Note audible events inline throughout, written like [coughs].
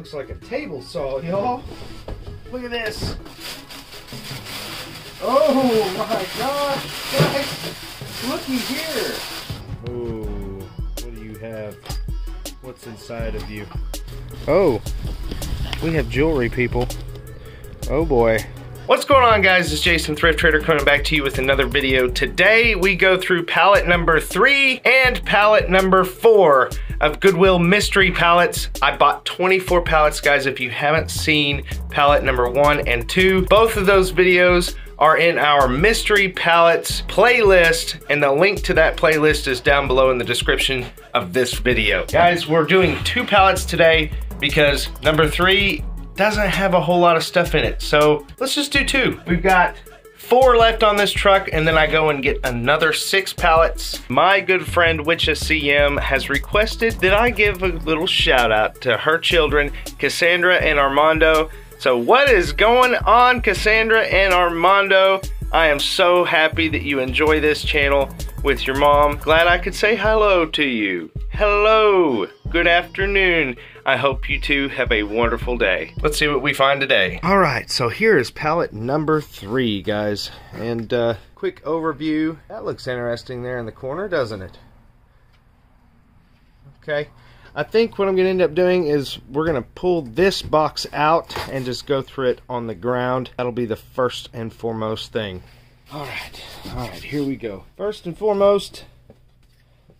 looks like a table saw, y'all. Look at this. Oh my gosh, guys, looky here. Oh, what do you have? What's inside of you? Oh, we have jewelry, people. Oh boy. What's going on guys, it's Jason Thrift Trader coming back to you with another video. Today we go through pallet number three and pallet number four of Goodwill Mystery Pallets. I bought 24 pallets guys if you haven't seen pallet number one and two. Both of those videos are in our mystery pallets playlist and the link to that playlist is down below in the description of this video. Guys, we're doing two pallets today because number three doesn't have a whole lot of stuff in it. So let's just do two. We've got four left on this truck and then I go and get another six pallets. My good friend Witcha CM has requested that I give a little shout out to her children, Cassandra and Armando. So what is going on Cassandra and Armando? I am so happy that you enjoy this channel with your mom. Glad I could say hello to you. Hello, good afternoon. I hope you two have a wonderful day. Let's see what we find today. All right, so here is pallet number three, guys. And uh, quick overview. That looks interesting there in the corner, doesn't it? Okay. I think what I'm going to end up doing is we're going to pull this box out and just go through it on the ground. That'll be the first and foremost thing. All right, all right, here we go. First and foremost,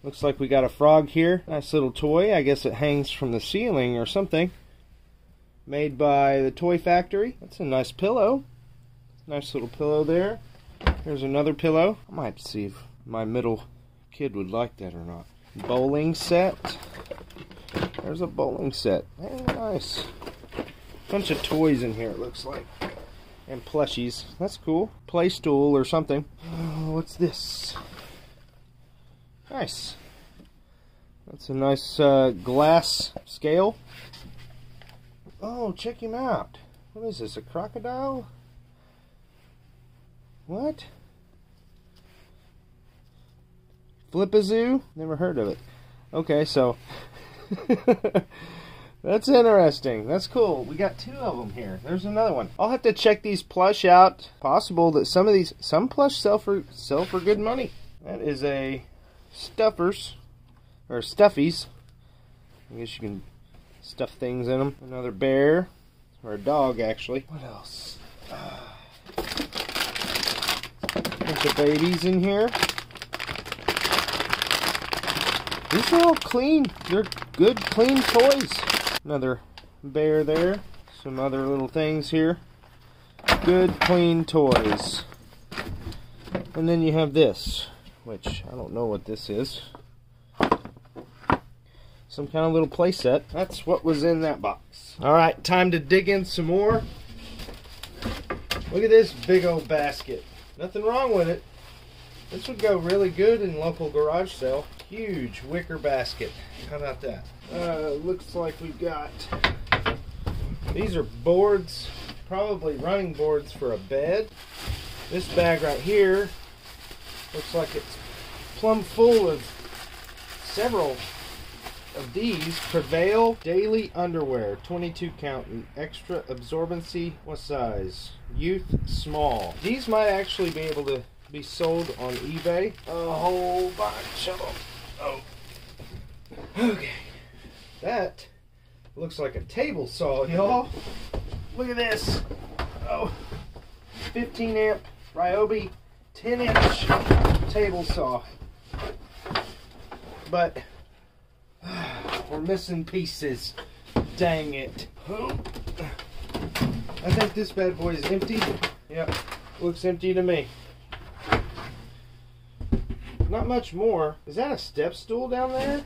looks like we got a frog here. Nice little toy. I guess it hangs from the ceiling or something. Made by the Toy Factory. That's a nice pillow. Nice little pillow there. There's another pillow. I might see if my middle kid would like that or not. Bowling set. There's a bowling set. Nice. Bunch of toys in here, it looks like. And plushies. That's cool. Play stool or something. Oh, what's this? Nice. That's a nice uh, glass scale. Oh, check him out. What is this, a crocodile? What? Flipazoo? Never heard of it. Okay, so [laughs] That's interesting. That's cool. We got two of them here. There's another one. I'll have to check these plush out. Possible that some of these, some plush sell for sell for good money. That is a stuffers or stuffies. I guess you can stuff things in them. Another bear or a dog, actually. What else? Uh, bunch of babies in here. These are all clean. They're good, clean toys. Another bear there. Some other little things here. Good, clean toys. And then you have this, which I don't know what this is. Some kind of little playset. That's what was in that box. All right, time to dig in some more. Look at this big old basket. Nothing wrong with it. This would go really good in local garage sale huge wicker basket. How about that? Uh, looks like we've got, these are boards, probably running boards for a bed. This bag right here looks like it's plumb full of several of these Prevail Daily Underwear, 22 count extra absorbency. What size? Youth small. These might actually be able to be sold on eBay. A whole bunch of them. Oh. Okay. That looks like a table saw, y'all. Look at this. Oh. 15 amp Ryobi 10 inch table saw. But we're missing pieces. Dang it. I think this bad boy is empty. Yep. Looks empty to me. Not much more. Is that a step stool down there?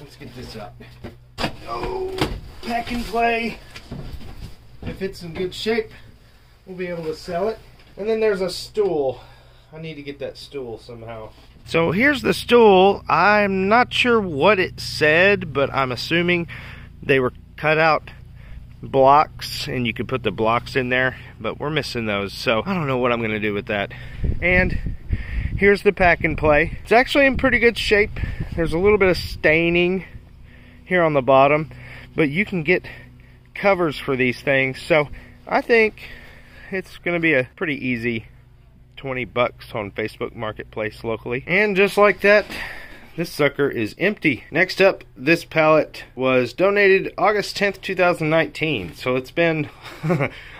Let's get this up. Oh, pack and play. If it's in good shape, we'll be able to sell it. And then there's a stool. I need to get that stool somehow. So here's the stool. I'm not sure what it said, but I'm assuming they were cut out blocks and you could put the blocks in there, but we're missing those. So I don't know what I'm going to do with that. And here's the pack and play. It's actually in pretty good shape. There's a little bit of staining here on the bottom, but you can get covers for these things. So I think it's going to be a pretty easy 20 bucks on Facebook Marketplace locally. And just like that, this sucker is empty. Next up, this pallet was donated August 10th, 2019. So it's been [laughs]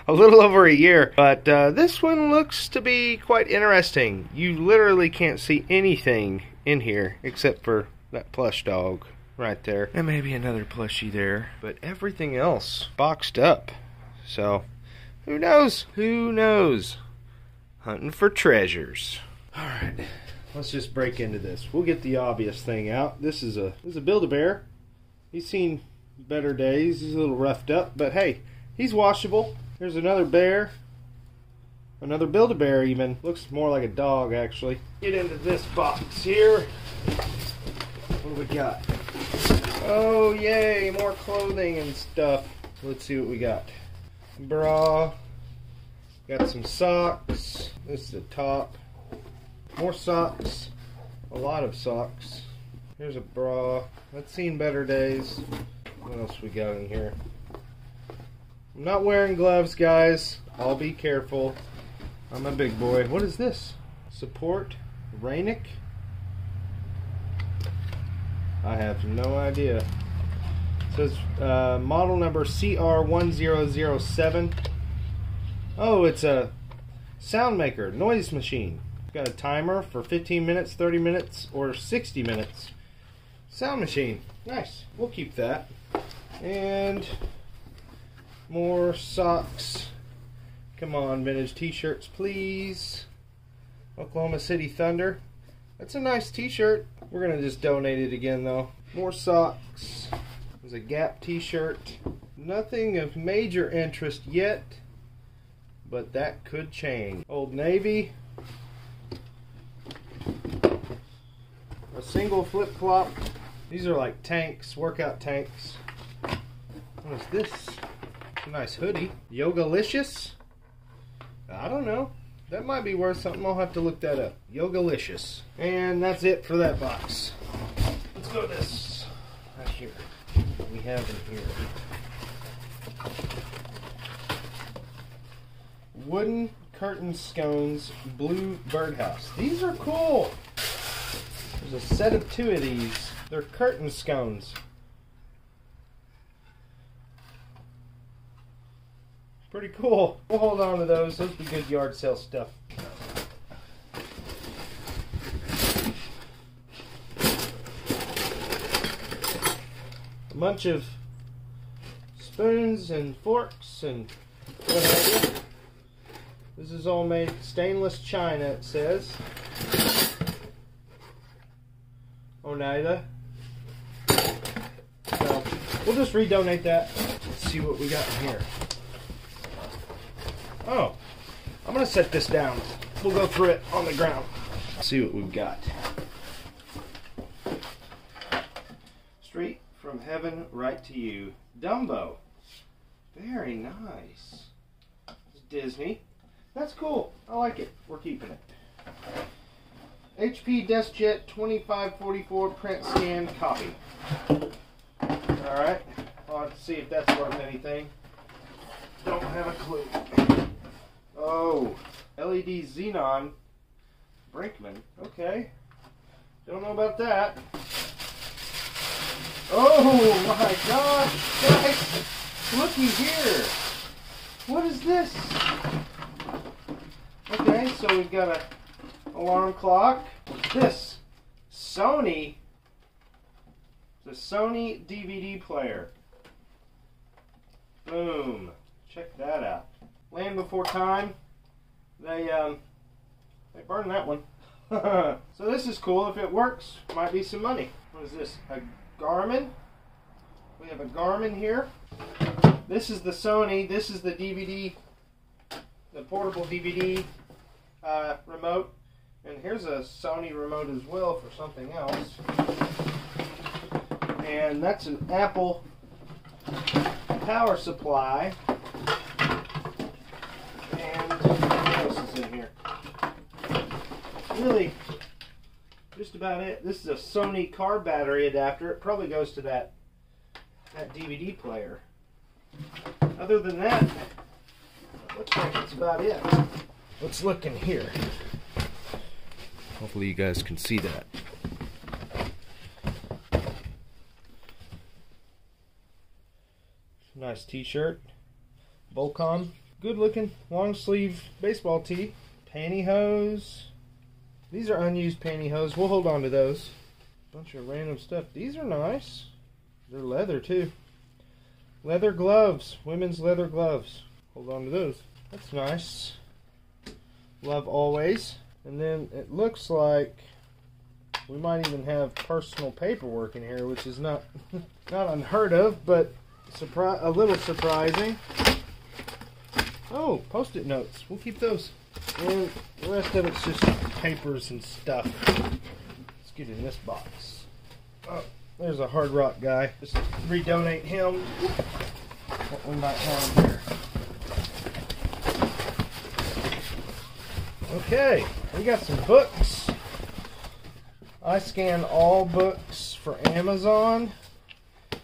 a little over a year. But uh, this one looks to be quite interesting. You literally can't see anything in here except for that plush dog right there. And maybe another plushie there. But everything else boxed up. So, who knows? Who knows? Hunting for treasures. Alright, let's just break into this. We'll get the obvious thing out. This is a this is a Build-A-Bear. He's seen better days. He's a little roughed up, but hey, he's washable. Here's another bear. Another Build-A-Bear even. Looks more like a dog, actually. Get into this box here. What do we got? Oh, yay, more clothing and stuff. Let's see what we got. Bra. Got some socks. This is the top. More socks. A lot of socks. Here's a bra. That's seen better days. What else we got in here? I'm not wearing gloves, guys. I'll be careful. I'm a big boy. What is this? Support? Rainick? I have no idea. It says uh, model number CR1007. Oh, it's a sound maker, noise machine. Got a timer for 15 minutes, 30 minutes, or 60 minutes. Sound machine. Nice. We'll keep that. And more socks. Come on, vintage t-shirts, please. Oklahoma City Thunder. That's a nice t-shirt. We're going to just donate it again, though. More socks. There's a Gap t-shirt. Nothing of major interest yet, but that could change. Old Navy. A single flip-flop. These are like tanks, workout tanks. What is this? A nice hoodie. Yogalicious? I don't know. That might be worth something. I'll have to look that up. Yogalicious. And that's it for that box. Let's go to this right here. We have in here. Wooden curtain scones, blue birdhouse. These are cool. There's a set of two of these. They're curtain scones. Pretty cool. We'll hold on to those. Those be good yard sale stuff. A bunch of spoons and forks and what have you. This is all made stainless china, it says. Oneida. So, we'll just redonate that. Let's see what we got in here. Oh, I'm going to set this down. We'll go through it on the ground. See what we've got. Straight from heaven right to you. Dumbo. Very nice. Disney. That's cool. I like it. We're keeping it. HP DeskJet 2544 print scan copy. Alright. I'll have to see if that's worth anything. Don't have a clue. Oh, LED Xenon Brinkmann. Okay. Don't know about that. Oh my gosh, guys! Looky here. What is this? Okay, so we've got a alarm clock. This Sony. The Sony DVD player. Boom. Check that out. Land Before Time. They um, they burned that one. [laughs] so this is cool. If it works, might be some money. What is this? A Garmin. We have a Garmin here. This is the Sony. This is the DVD, the portable DVD uh, remote. And here's a Sony remote as well for something else. And that's an Apple power supply. And what else is in here. Really, just about it. This is a Sony car battery adapter. It probably goes to that that DVD player. Other than that, looks like that's about it. Let's look in here. Hopefully you guys can see that. Nice t-shirt. Volcom. Good looking long sleeve baseball tee. Pantyhose. These are unused pantyhose. We'll hold on to those. Bunch of random stuff. These are nice. They're leather too. Leather gloves. Women's leather gloves. Hold on to those. That's nice. Love always. And then it looks like we might even have personal paperwork in here, which is not [laughs] not unheard of, but surpri- a little surprising. Oh, post-it notes. We'll keep those. And the rest of it's just papers and stuff. Let's get in this box. Oh, there's a hard rock guy. Just redonate him what we might have here. Okay, we got some books. I scan all books for Amazon,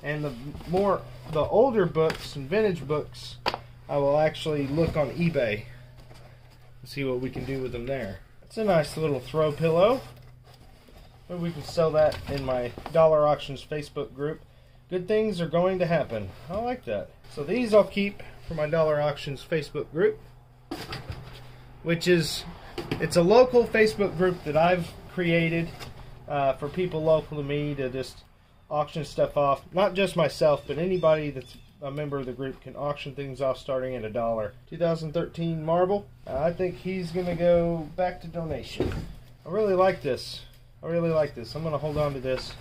and the more the older books and vintage books, I will actually look on eBay and see what we can do with them there. It's a nice little throw pillow. Maybe we can sell that in my Dollar Auctions Facebook group. Good things are going to happen. I like that. So these I'll keep for my Dollar Auctions Facebook group, which is it's a local Facebook group that I've created uh, for people local to me to just auction stuff off. Not just myself, but anybody that's a member of the group can auction things off starting at a dollar. 2013 marble. Uh, I think he's going to go back to donation. I really like this. I really like this. I'm going to hold on to this.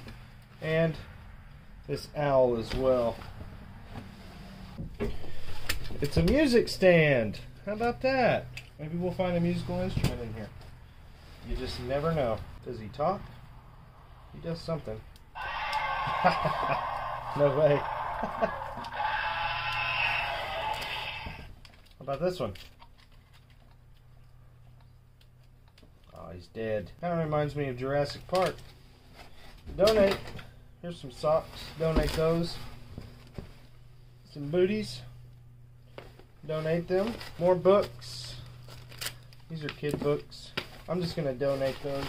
And this owl as well. It's a music stand. How about that? Maybe we'll find a musical instrument in here. You just never know. Does he talk? He does something. [laughs] no way. [laughs] How about this one? Oh, he's dead. Kind of reminds me of Jurassic Park. Donate. Here's some socks. Donate those. Some booties. Donate them. More books. These are kid books. I'm just going to donate those.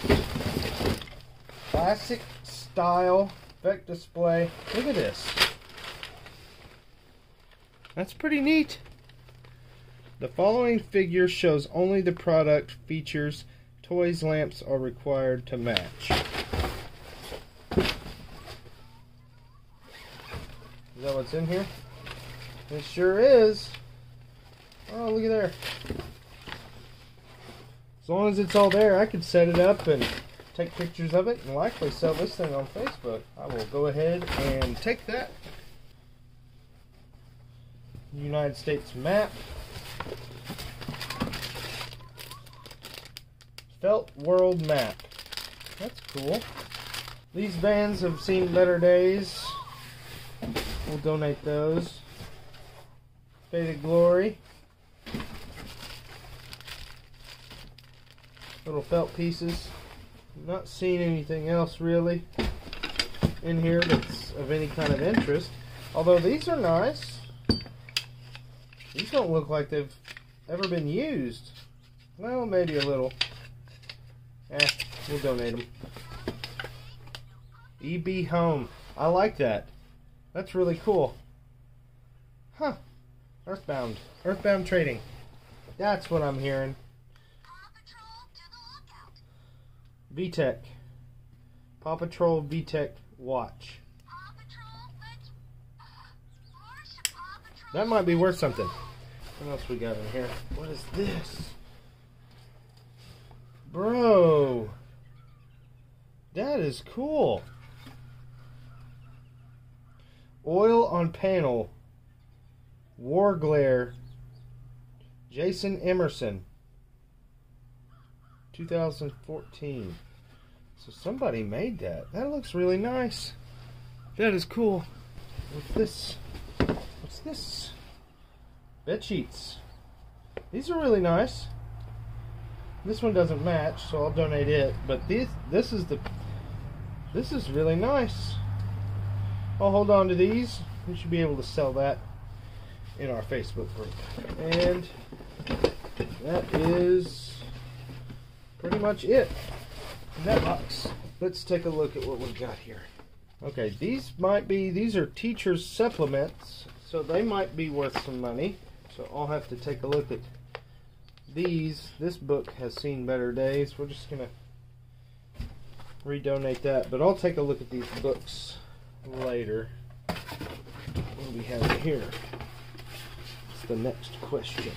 Classic style effect display. Look at this. That's pretty neat. The following figure shows only the product features. Toys lamps are required to match. Is that what's in here? It sure is. Oh, look at there. As long as it's all there, I could set it up and take pictures of it and likely sell this thing on Facebook. I will go ahead and take that. United States map. Felt world map. That's cool. These vans have seen better days. We'll donate those. Faded Glory. Little felt pieces. Not seeing anything else really in here that's of any kind of interest. Although these are nice. These don't look like they've ever been used. Well, maybe a little. Eh, we'll donate them. EB Home. I like that. That's really cool. Huh. Earthbound. Earthbound Trading. That's what I'm hearing. VTech. Paw Patrol VTech watch. That might be worth something. What else we got in here? What is this? Bro. That is cool. Oil on panel. War Glare. Jason Emerson. 2014. So somebody made that. That looks really nice. That is cool. What's this? What's this? Bed sheets. These are really nice. This one doesn't match, so I'll donate it. But this this is the this is really nice. I'll hold on to these. we should be able to sell that in our Facebook group. And that is pretty much it that box. Let's take a look at what we've got here. Okay, these might be, these are teacher's supplements, so they might be worth some money. So I'll have to take a look at these. This book has seen better days. We're just going to redonate that, but I'll take a look at these books later. What do we have here? It's the next question.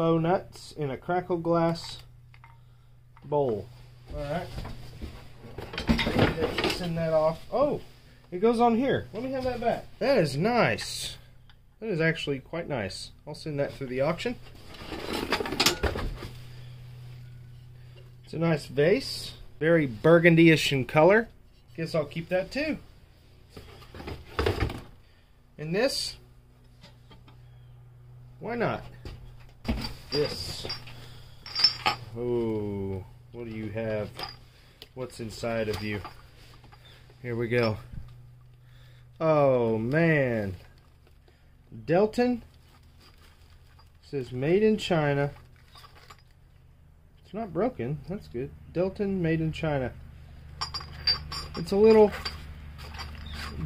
Faux nuts in a crackle glass bowl. Alright. Send that off. Oh, it goes on here. Let me have that back. That is nice. That is actually quite nice. I'll send that through the auction. It's a nice vase. Very burgundy-ish in color. Guess I'll keep that too. And this, why not? This. Oh, what do you have? What's inside of you? Here we go. Oh man. Delton says made in China. It's not broken. That's good. Delton made in China. It's a little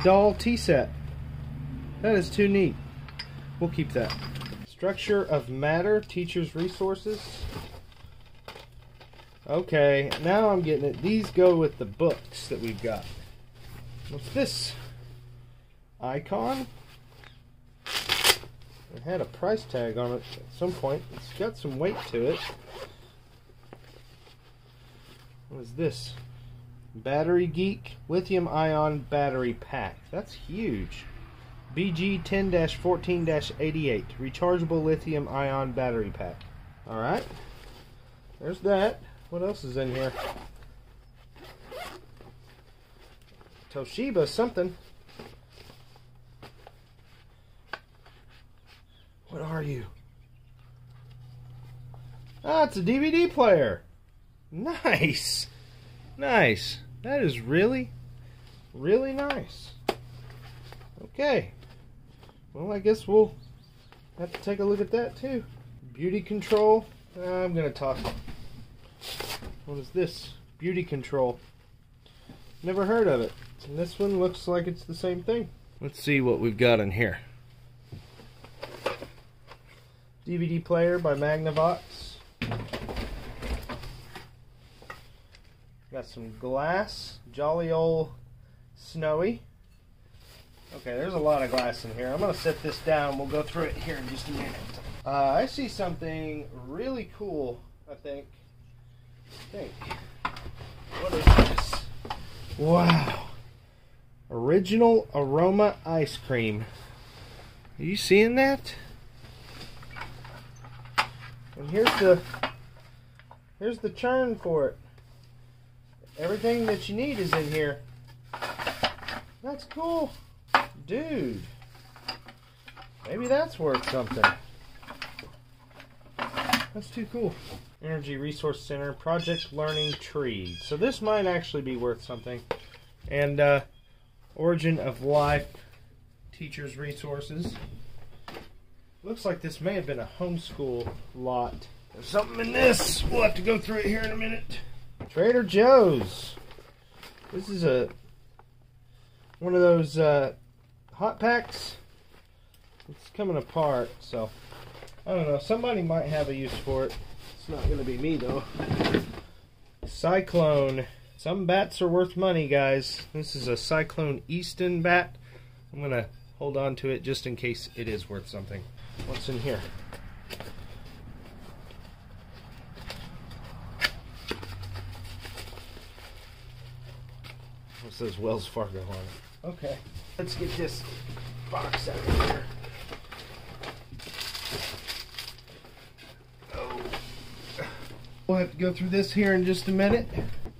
doll tea set. That is too neat. We'll keep that. Structure of matter, teacher's resources. Okay, now I'm getting it. These go with the books that we've got. What's this? Icon? It had a price tag on it at some point. It's got some weight to it. What is this? Battery Geek lithium ion battery pack. That's huge. BG 10 14 88 rechargeable lithium ion battery pack. Alright. There's that. What else is in here? Toshiba something. What are you? Ah, it's a DVD player. Nice. Nice. That is really, really nice. Okay. Well, I guess we'll have to take a look at that too. Beauty control. I'm going to toss. What is this? Beauty control. Never heard of it. And this one looks like it's the same thing. Let's see what we've got in here. DVD player by Magnavox. Got some glass. Jolly old snowy. Okay, there's a lot of glass in here. I'm going to set this down. We'll go through it here in just a minute. Uh, I see something really cool, I think think. What is this? Wow. Original aroma ice cream. Are you seeing that? And here's the here's the churn for it. Everything that you need is in here. That's cool. Dude. Maybe that's worth something. That's too cool. Energy Resource Center, Project Learning Tree. So this might actually be worth something. And uh, Origin of Life, Teachers Resources. Looks like this may have been a homeschool lot. There's something in this. We'll have to go through it here in a minute. Trader Joe's. This is a one of those uh, hot packs. It's coming apart, so I don't know. Somebody might have a use for it. It's not going to be me, though. Cyclone. Some bats are worth money, guys. This is a Cyclone Easton bat. I'm going to hold on to it just in case it is worth something. What's in here? It says Wells Fargo on it. Okay, let's get this box out of here. Oh. We'll have to go through this here in just a minute.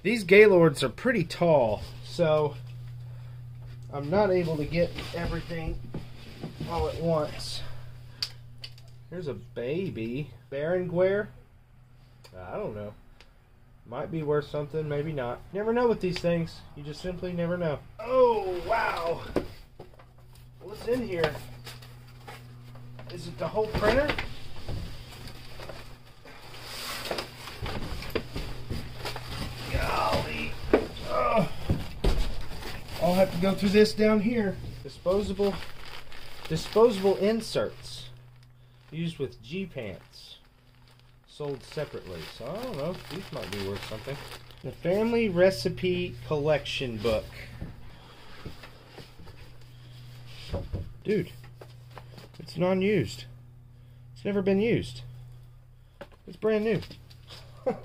These Gaylords are pretty tall, so I'm not able to get everything all at once. Here's a baby. Baron Guare? Uh, I don't know. Might be worth something, maybe not. Never know with these things. You just simply never know. Oh, wow. In here? Is it the whole printer? Golly. I'll have to go through this down here. Disposable disposable inserts used with G pants. Sold separately. So I don't know. These might be worth something. The Family Recipe Collection Book. Dude, it's non-used. It's never been used. It's brand new. [laughs]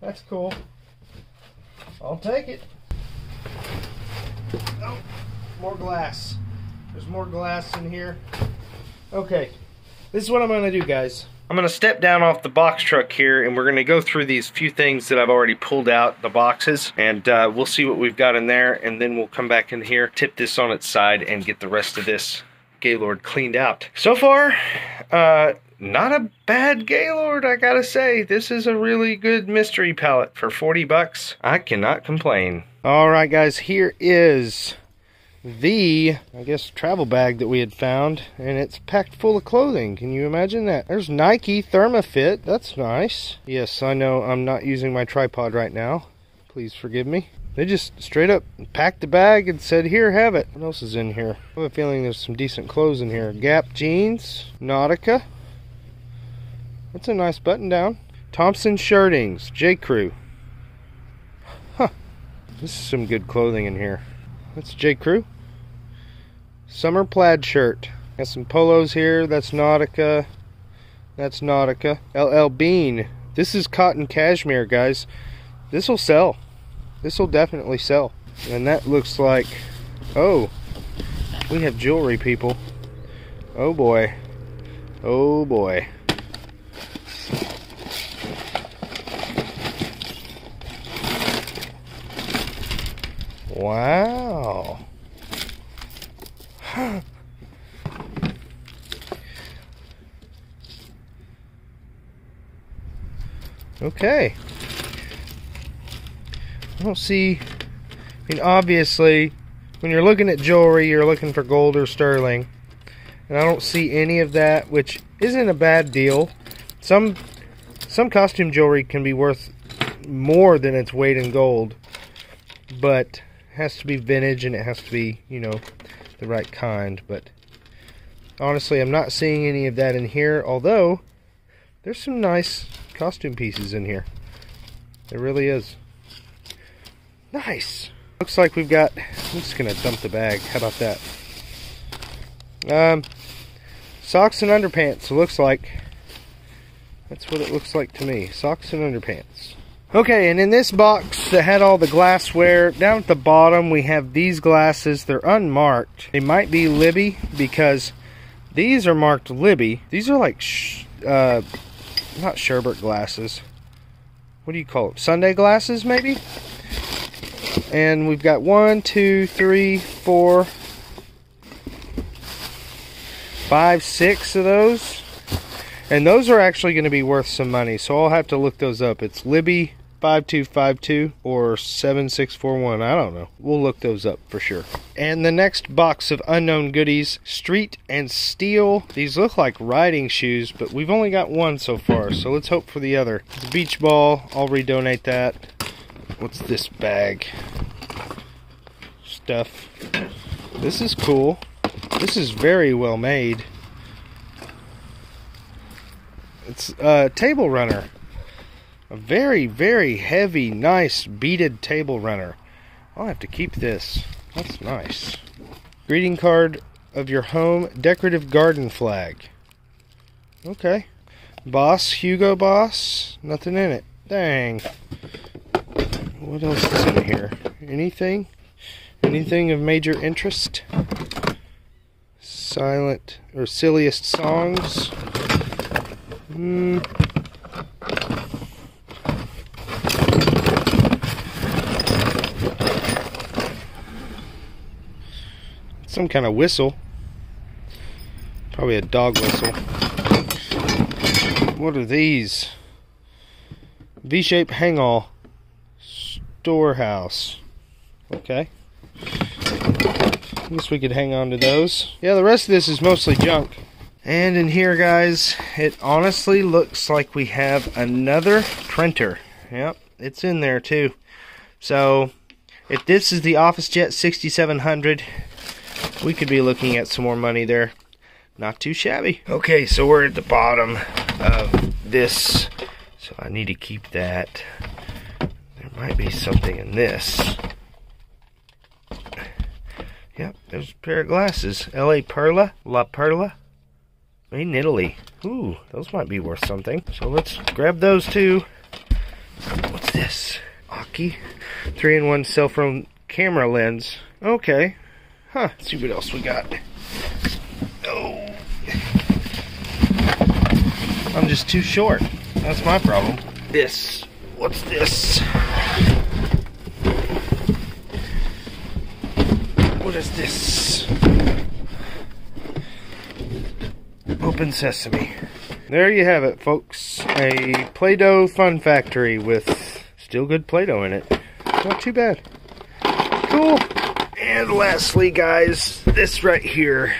That's cool. I'll take it. Oh, more glass. There's more glass in here. Okay, this is what I'm going to do, guys. I'm going to step down off the box truck here and we're going to go through these few things that I've already pulled out, the boxes, and uh, we'll see what we've got in there and then we'll come back in here, tip this on its side, and get the rest of this Gaylord cleaned out. So far, uh, not a bad Gaylord, I gotta say. This is a really good mystery pallet for 40 bucks. I cannot complain. All right, guys, here is the, I guess, travel bag that we had found, and it's packed full of clothing. Can you imagine that? There's Nike Thermafit. That's nice. Yes, I know I'm not using my tripod right now. Please forgive me. They just straight up packed the bag and said, here, have it. What else is in here? I have a feeling there's some decent clothes in here. Gap jeans, Nautica. That's a nice button down. Thompson shirtings, J. Crew. Huh. This is some good clothing in here. That's J. Crew. Summer plaid shirt. Got some polos here. That's Nautica. That's Nautica. LL Bean. This is cotton cashmere, guys. This will sell. This will definitely sell. And that looks like... Oh. We have jewelry, people. Oh, boy. Oh, boy. Wow. [coughs] okay. I don't see. I mean, obviously, when you're looking at jewelry, you're looking for gold or sterling. And I don't see any of that, which isn't a bad deal. Some some costume jewelry can be worth more than its weight in gold, but it has to be vintage and it has to be, you know, the right kind. But honestly, I'm not seeing any of that in here, although there's some nice costume pieces in here. There really is. Nice. Looks like we've got, I'm just going to dump the bag. How about that? Um, socks and underpants, looks like. That's what it looks like to me. Socks and underpants. Okay, and in this box that had all the glassware, down at the bottom we have these glasses. They're unmarked. They might be Libbey because these are marked Libbey. These are like, uh, not sherbet glasses. What do you call it? Sunday glasses, maybe? And we've got one, two, three, four, five, six of those. And those are actually going to be worth some money, so I'll have to look those up. It's Libbey 5252 or 7641. I don't know. We'll look those up for sure. And the next box of unknown goodies Street and Steel. These look like riding shoes, but we've only got one so far, so let's hope for the other. The beach ball, I'll redonate that. What's this bag? Stuff. This is cool. This is very well made. It's a table runner. A very, very heavy, nice beaded table runner. I'll have to keep this. That's nice. Greeting card of your home decorative garden flag. Okay. Boss, Hugo Boss. Nothing in it. Dang. What else is in here? Anything? Anything of major interest? Silent or silliest songs? Hmm. Some kind of whistle. Probably a dog whistle. What are these? V-shaped hang-all storehouse. Okay. I guess we could hang on to those. Yeah, the rest of this is mostly junk. And in here, guys, it honestly looks like we have another printer. Yep, it's in there too. So, if this is the OfficeJet 6700, we could be looking at some more money there. Not too shabby. Okay, so we're at the bottom of this. So I need to keep that. There might be something in this. Yep, there's a pair of glasses. L.A. Perla, La Perla, made in Italy. Ooh, those might be worth something. So let's grab those two. What's this? Aukey, three-in-one cell phone camera lens. Okay, huh? Let's see what else we got. Oh, I'm just too short. That's my problem. This. What's this? What is this? Open Sesame. There you have it, folks. A Play-Doh Fun Factory with still good Play-Doh in it. Not too bad. Cool. And lastly, guys, this right here.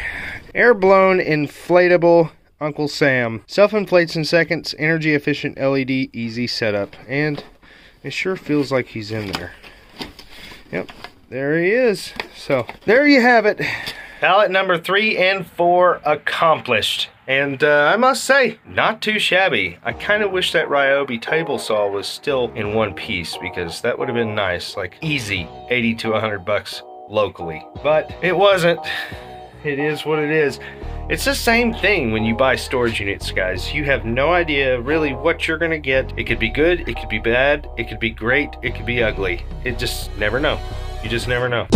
Air-blown inflatable Uncle Sam. Self-inflates in seconds, energy-efficient LED, easy setup. And it sure feels like he's in there. Yep, there he is. So, there you have it. Pallet number three and four accomplished. And uh, I must say, not too shabby. I kind of wish that Ryobi table saw was still in one piece because that would have been nice. Like easy 80 to 100 bucks locally. But it wasn't. It is what it is. It's the same thing when you buy storage units, guys. You have no idea really what you're gonna get. It could be good, it could be bad, it could be great, it could be ugly. It just never know. You just never know.